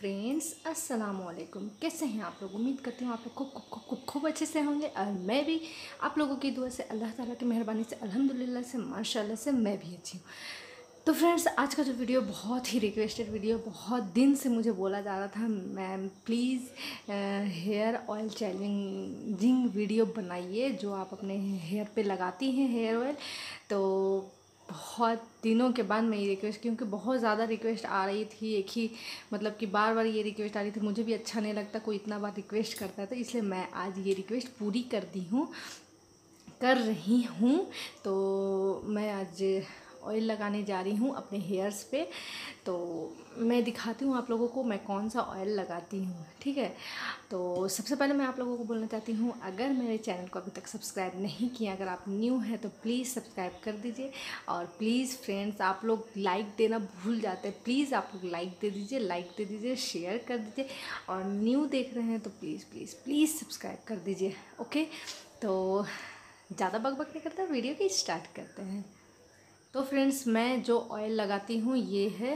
Friends अस्सलाम वालेकुम कैसे हैं आप लोग? उम्मीद करती हूँ आप लोग खूब खूब खूब खूब अच्छे से होंगे और मैं भी आप लोगों की दुआ से, अल्लाह ताला की मेहरबानी से, अल्हम्दुलिल्लाह से, माशाल्लाह से मैं भी अच्छी हूँ। तो फ्रेंड्स आज का जो वीडियो बहुत ही रिक्वेस्टेड वीडियो बहुत दिन से मुझे बोला जा रहा था ma'am please hair oil challenging video बनाइए, जो आप अपने हेयर पे लगाती हैं हेयर ऑयल तो बहुत दिनों के बाद मैं ये रिक्वेस्ट क्योंकि बहुत ज़्यादा रिक्वेस्ट आ रही थी एक ही मतलब कि बार बार ये रिक्वेस्ट आ रही थी, मुझे भी अच्छा नहीं लगता कोई इतना बार रिक्वेस्ट करता है तो इसलिए मैं आज ये रिक्वेस्ट पूरी कर दी हूँ, कर रही हूँ तो मैं आज ऑयल लगाने जा रही हूँ अपने हेयर्स पे। तो मैं दिखाती हूँ आप लोगों को मैं कौन सा ऑयल लगाती हूँ, ठीक है? तो सबसे पहले मैं आप लोगों को बोलना चाहती हूँ, अगर मेरे चैनल को अभी तक सब्सक्राइब नहीं किया, अगर आप न्यू हैं तो प्लीज़ सब्सक्राइब कर दीजिए। और प्लीज़ फ्रेंड्स आप लोग लाइक देना भूल जाते हैं। प्लीज़ आप लोग लाइक दे दीजिए लाइक दे दीजिए शेयर कर दीजिए। और न्यू देख रहे हैं तो प्लीज़ प्लीज़ प्लीज़ सब्सक्राइब कर दीजिए ओके तो ज़्यादा बक बक नहीं करता, वीडियो की स्टार्ट करते हैं। तो फ्रेंड्स, मैं जो ऑयल लगाती हूँ, ये है,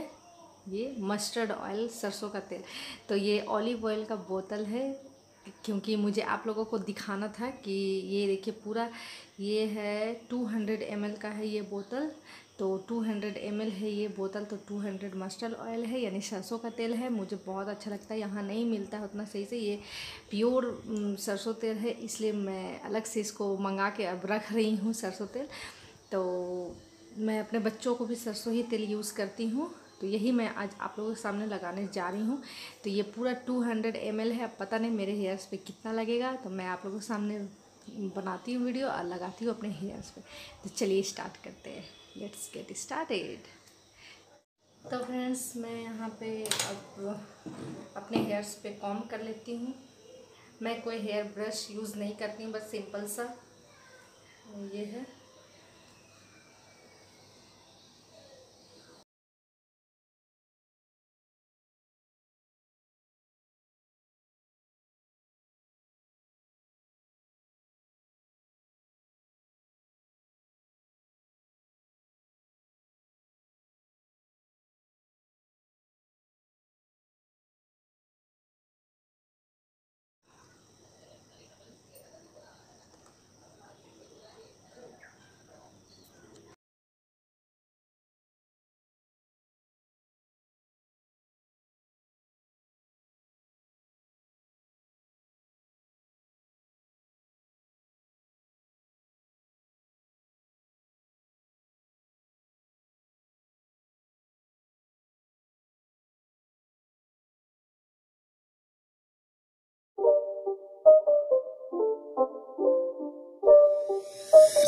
ये मस्टर्ड ऑयल सरसों का तेल। तो ये ऑलिव ऑयल का बोतल है, क्योंकि मुझे आप लोगों को दिखाना था कि ये देखिए पूरा, ये है 200 हंड्रेड का है ये बोतल। तो 200 हंड्रेड है ये बोतल तो 200 मस्टर्ड ऑयल है, यानी सरसों का तेल है। मुझे बहुत अच्छा लगता है, यहाँ नहीं मिलता है उतना सही से। ये प्योर सरसों तेल है, इसलिए मैं अलग से इसको मंगा के अब रख रही हूँ सरसों तेल। तो मैं अपने बच्चों को भी सरसों ही तेल यूज़ करती हूँ। तो यही मैं आज आप लोगों के सामने लगाने जा रही हूँ। तो ये पूरा 200 हंड्रेड है। अब पता नहीं मेरे हेयर्स पे कितना लगेगा। तो मैं आप लोगों के सामने बनाती हूँ वीडियो और लगाती हूँ अपने हेयर्स पे। तो चलिए स्टार्ट करते हैं। लेट्स गेट स्टार्टेड तो फ्रेंड्स मैं यहाँ पे अब अपने हेयर्स पे कॉम कर लेती हूँ। मैं कोई हेयर ब्रश यूज़ नहीं करती हूँ, बस सिंपल सा। ये है।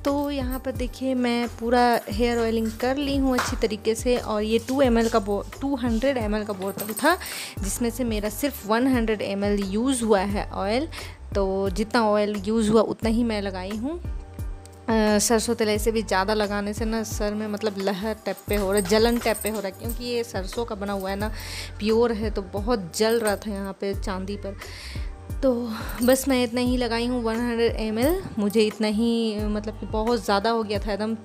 दोस्तों यहाँ पर देखिए मैं पूरा हेयर ऑयलिंग कर ली हूँ अच्छी तरीके से और ये 2 एम का बो टू हंड्रेड एम का बोतल था, जिसमें से मेरा सिर्फ़ 100 हंड्रेड एम यूज़ हुआ है ऑयल तो जितना ऑयल यूज़ हुआ उतना ही मैं लगाई हूँ। सरसों तेल ऐसे भी ज़्यादा लगाने से ना सर में मतलब लहर टैप पे हो रहा है जलन टैप पे हो रहा है, क्योंकि ये सरसों का बना हुआ है ना प्योर है तो बहुत जल रहा था यहाँ पे चांदी पर। तो बस मैं इतना ही लगाई हूँ 100 हंड्रेड मुझे इतना ही मतलब कि बहुत ज़्यादा हो गया था एकदम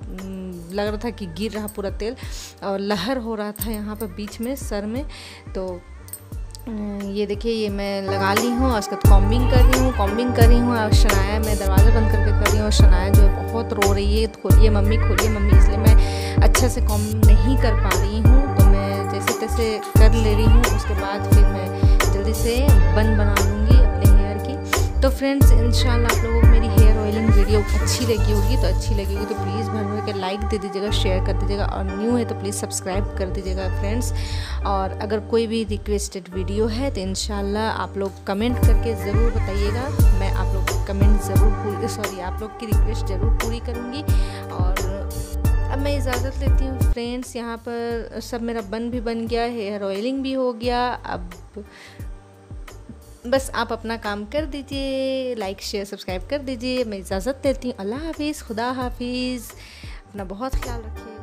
लग रहा था कि गिर रहा पूरा तेल और लहर हो रहा था यहाँ पर बीच में, सर में। तो ये देखिए, ये मैं लगा ली हूँ और उसके बाद कॉम्बिंग कर रही हूँ कॉम्बिंग कर रही हूँ और शनाया मैं दरवाज़ा बंद करके कर रही हूँ और शनाया जो है बहुत रो रही है। खोलिए मम्मी खोलिए मम्मी, इसलिए मैं अच्छे से कॉम नहीं कर पा रही हूँ। तो मैं जैसे तैसे कर ले रही हूँ, उसके बाद फिर मैं जल्दी से बन बना लूँगी। तो फ्रेंड्स इन आप लोगों को मेरी हेयर ऑयलिंग वीडियो अच्छी लगी होगी तो अच्छी लगी होगी तो प्लीज़ भर भर के लाइक दे दीजिएगा शेयर कर दीजिएगा, और न्यू है तो प्लीज़ सब्सक्राइब कर दीजिएगा फ्रेंड्स और अगर कोई भी रिक्वेस्टेड वीडियो है तो इन आप लोग कमेंट करके ज़रूर बताइएगा। मैं आप लोग की कमेंट ज़रूर पूरी सॉरी आप लोग की रिक्वेस्ट ज़रूर पूरी करूँगी। और अब मैं इजाज़त लेती हूँ फ्रेंड्स यहाँ पर सब मेरा बन भी बन गया हेयर ऑयलिंग भी हो गया, अब बस आप अपना काम कर दीजिए लाइक शेयर सब्सक्राइब कर दीजिए। मैं इजाज़त देती हूँ। अल्लाह हाफिज़, खुदा हाफिज़। अपना बहुत ख्याल रखिए।